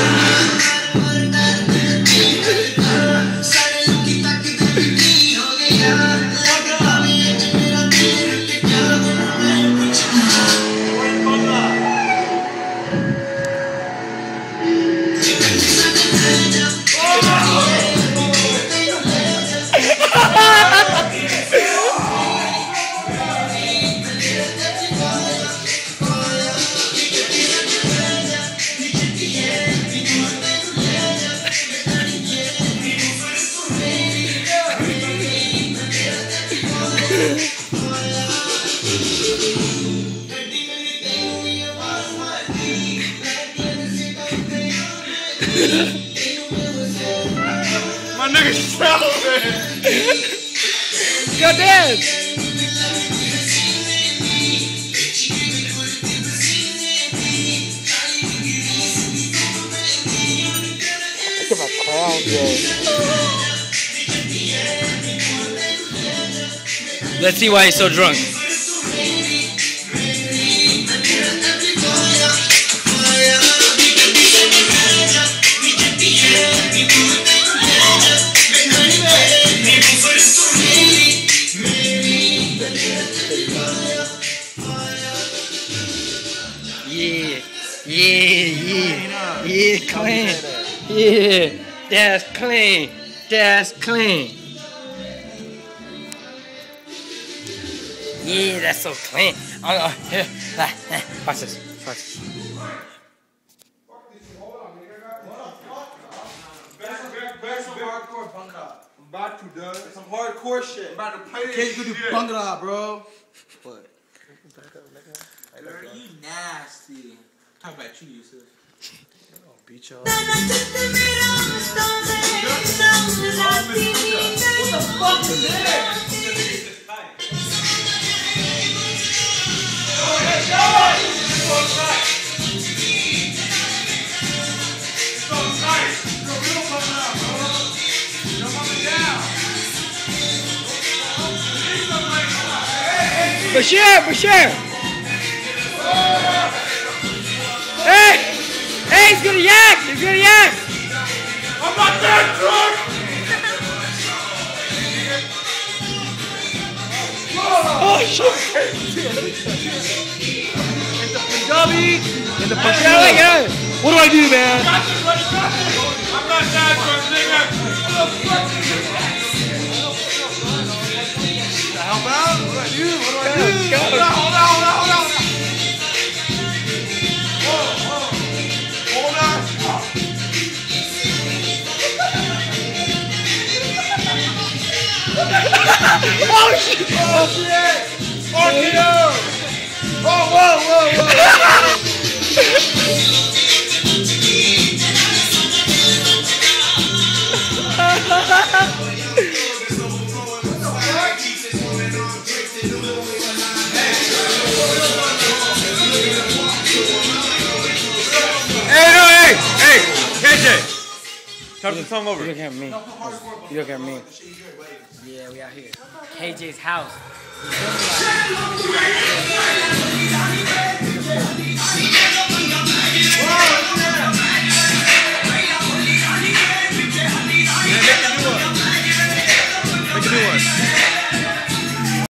Yeah. My nigga's drowning. You're dead. Look at my crown, yo. Let's see why he's so drunk. Yeah, yeah, yeah, yeah, clean. Yeah, that's clean. That's clean. Yeah, that's so clean. Oh, oh, here, ah, ah, watch this. Watch this. I'm about to, dog. Some hardcore shit. I'm about to play this Can't you do shit. Bhangra, bro? What? Girl, you nasty. How about you, Yusuf? Oh, beat y'all. What the fuck is that? Basheer, Basheer! Hey! Hey, he's gonna yak! He's gonna yak! I'm not that drunk. Oh shit! Punjabi in the Get out, get out! What do I do, man? Oh shit! Oh, shit. RKO. Oh, whoa, whoa, whoa. Hey, no, hey, hey, Kjay. Turn the song over. You look at me. You look at me. Yeah, we out here. Kjay's house.